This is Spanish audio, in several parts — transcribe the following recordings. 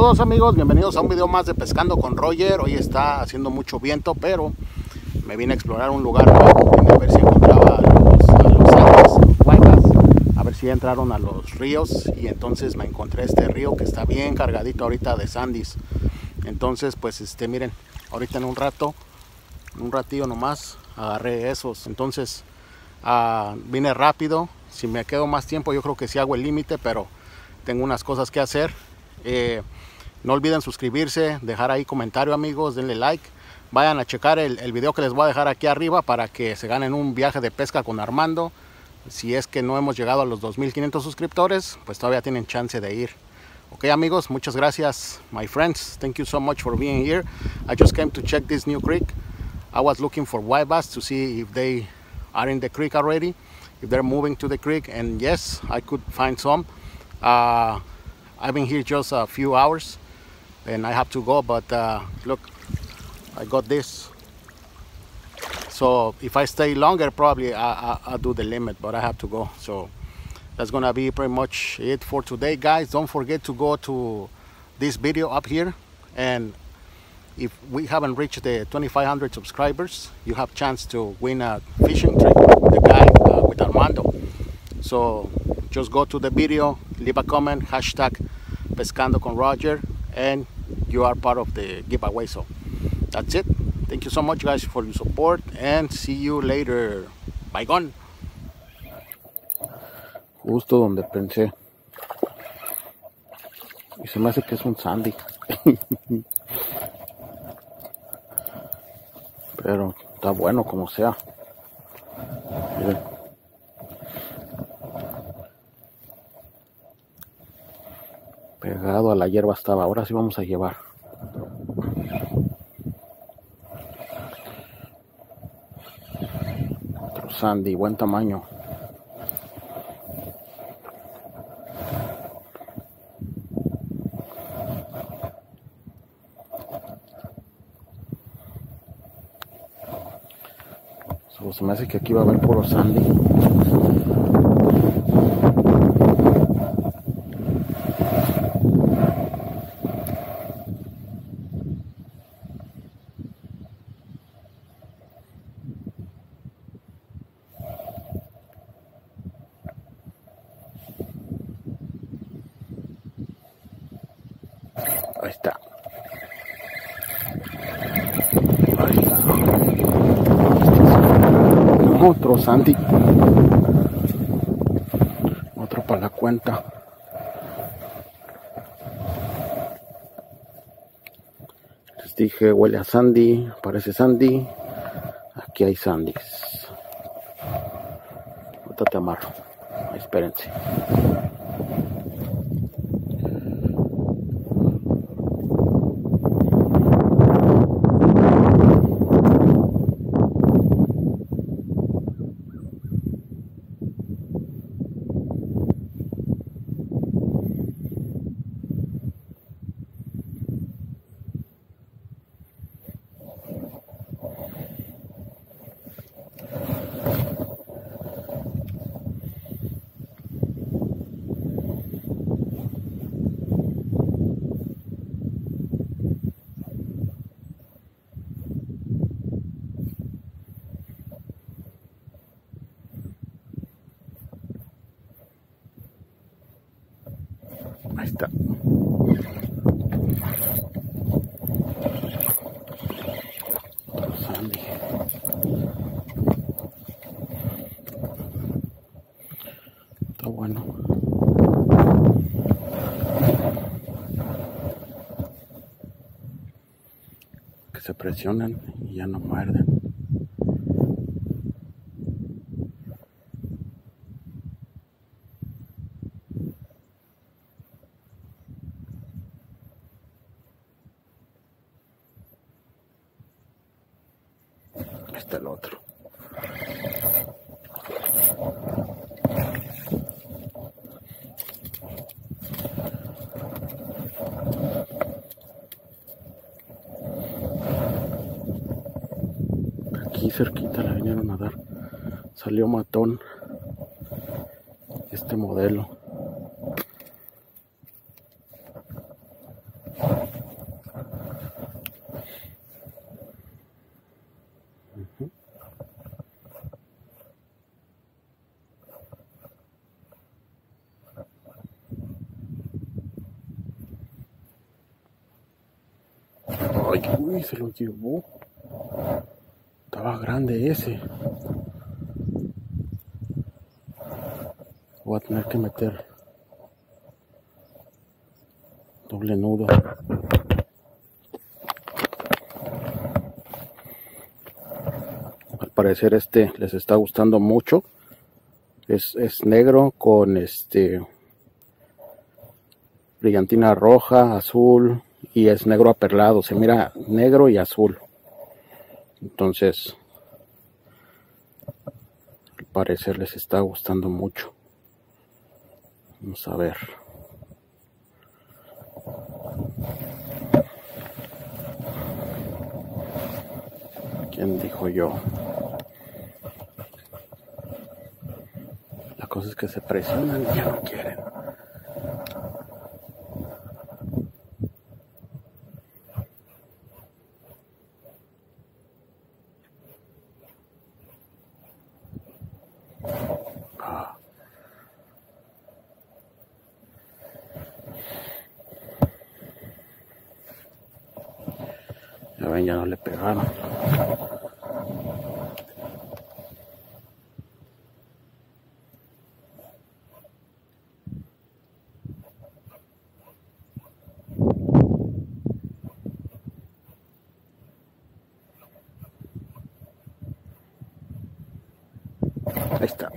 Saludos amigos, bienvenidos a un video más de Pescando con Roger. Hoy está haciendo mucho viento, pero me vine a explorar un lugar nuevo. Vine a ver si encontraba a los, a los huaycas, a ver si entraron a los ríos. Y entonces me encontré este río que está bien cargadito ahorita de sandis. Entonces, pues este, miren, ahorita en un rato, en un ratillo nomás, agarré esos. Entonces, uh, vine rápido. Si me quedo más tiempo, yo creo que sí hago el límite, pero tengo unas cosas que hacer. Eh, no olviden suscribirse, dejar ahí comentario amigos, denle like. Vayan a checar el, el, video que les voy a dejar aquí arriba para que se ganen un viaje de pesca con Armando. Si es que no hemos llegado a los 2500 suscriptores, pues todavía tienen chance de ir. Ok amigos, muchas gracias my friends. Thank you so much for being here. I just came to check this new creek. I was looking for white bass to see if they are in the creek already, if they're moving to the creek. And yes, I could find some. Uh, I've been here just a few hours and I have to go but uh, look I got this. So if I stay longer probably I, I, will do the limit but I have to go. So that's gonna be pretty much it for today guys. Don't forget to go to this video up here. And if we haven't reached the 2500 subscribers you have chance to win a fishing trip with the guy uh, with Armando. So just go to the video leave a comment hashtag pescando con Roger and you are part of the giveaway. So that's it. Thank you so much guys for your support and see you later. Bye gone. Justo donde pensé. Y se me hace que es un sandy. Pero está bueno como sea. Miren. A la hierba estaba. Ahora sí vamos a llevar. Otro sandy buen tamaño. So, se me hace que aquí va a haber puro sandy Ahí está. Está. Otro Sandy. Otro para la cuenta. Les dije, huele a Sandy. Parece Sandy. Aquí hay Sandys. Ahorita te amarro. Espérense. Sandy. Está bueno. Que se presionan y ya no muerden. Está el otro. Aquí cerquita la vinieron a dar. Salió matón este modelo. Se lo llevó. Estaba grande ese. Voy a tener que meter doble nudo. Al parecer este les está gustando mucho. Es, es negro con este brillantina roja, azul y es negro aperlado. Se mira negro y azul. Entonces, al parecer les está gustando mucho. Vamos a ver. ¿Quién dijo yo? La cosa es que se presionan y ya no quieren. Ven, ya no le pegaron. Ahí está.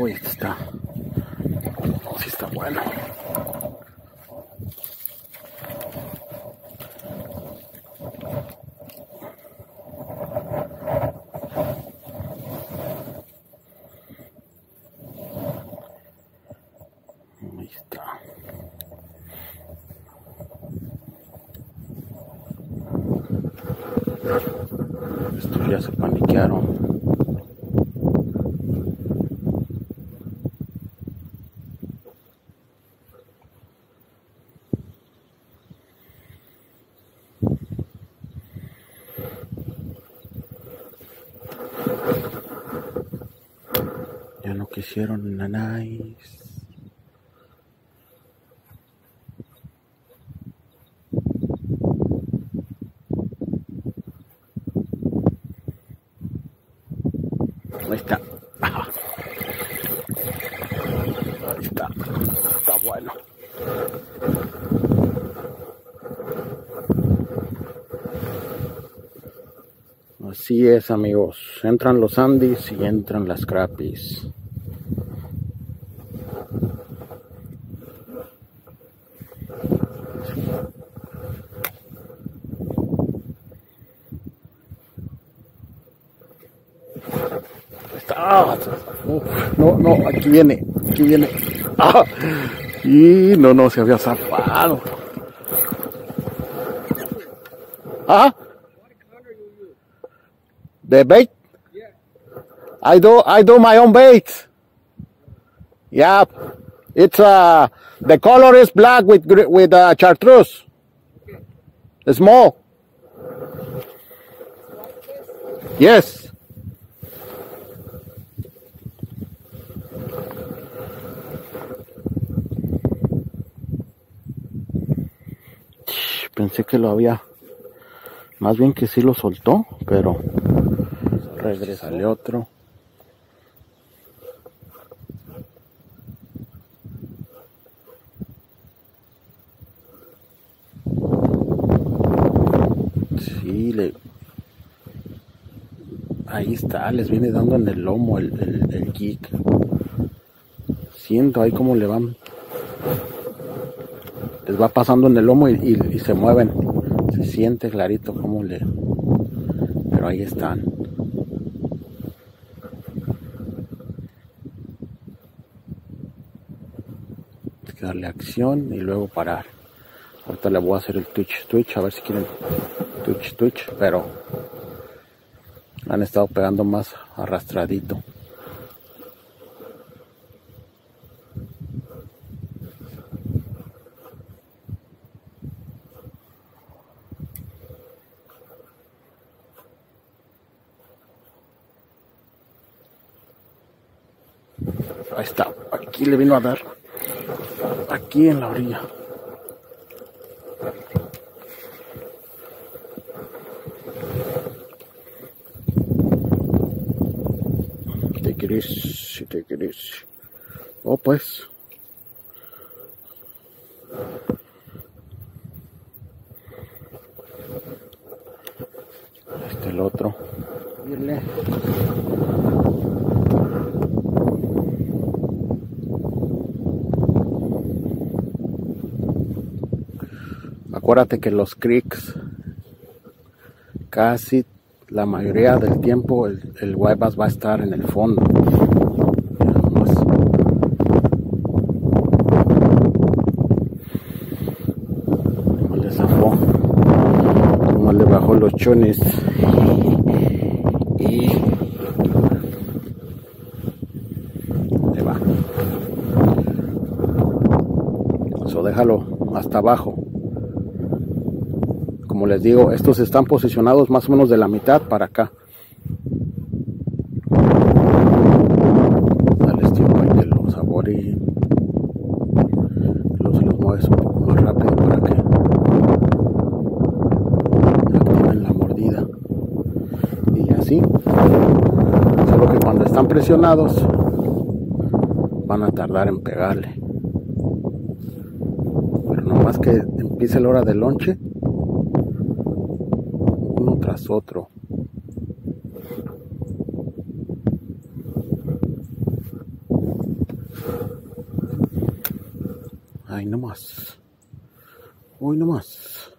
Uy, está. Sí está bueno. Ahí está. Estos ya se paniquearon. Ya no quisieron nanáis. Ahí está. Ajá. Ahí está. Está bueno. Así es, amigos. Entran los Andis y entran las Crappies. Ah, No, no, aquí viene, aquí viene. Ah, y no, no, se había zafado. Ah, the bait. Yeah. I do, I do my own bait. Yeah, it's uh, the color is black with with uh, chartreuse. Okay. Small. Yes. Pensé que lo había, más bien que sí lo soltó, pero regresa Sale otro. Sí, le... Ahí está, les viene dando en el lomo el, el, el. Siento ahí como le van. Les va pasando en el lomo y, y, y se mueven. Se siente clarito como le. Pero ahí están. Hay darle acción y luego parar. Ahorita le voy a hacer el twitch, twitch, a ver si quieren twitch, twitch, pero han estado pegando más arrastradito. Ahí está, aquí le vino a dar, aquí en la orilla. Te querés, si te querés. Oh, pues. Acuérdate que los creeks casi la mayoría del tiempo el, el va a estar en el fondo. Como le zafó, como le bajó los chones. Y le va. Eso déjalo hasta abajo como les digo, estos están posicionados más o menos de la mitad para acá. Dale tiempo que los saboree. Los, los mueves un poco más rápido para que activen la mordida. Y así. Solo que cuando están presionados van a tardar en pegarle. Pero nomás que empiece la hora del lonche otro. Ay, no más. Hoy no más.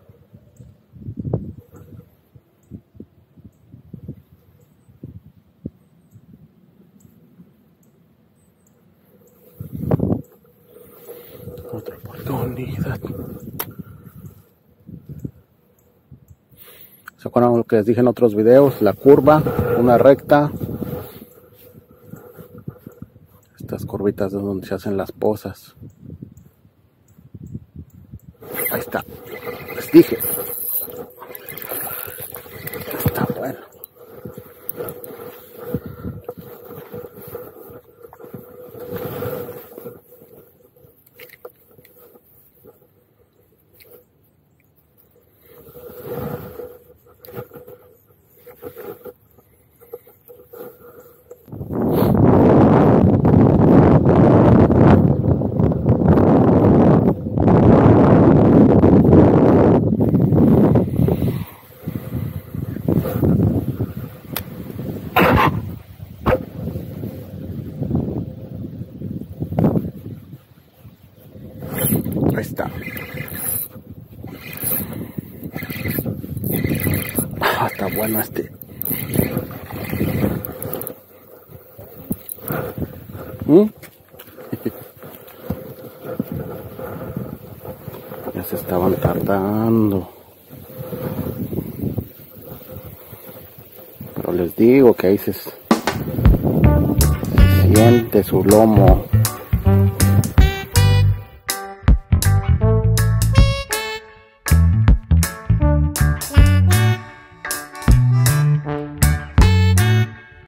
Otra oportunidad. ¿Se acuerdan lo que les dije en otros videos? La curva, una recta. Estas curvitas de donde se hacen las pozas. Ahí está. Les dije. Está bueno. Ahí está. Ah, está bueno este. ¿Mm? ya se estaban tardando. Pero les digo que ahí se siente su lomo.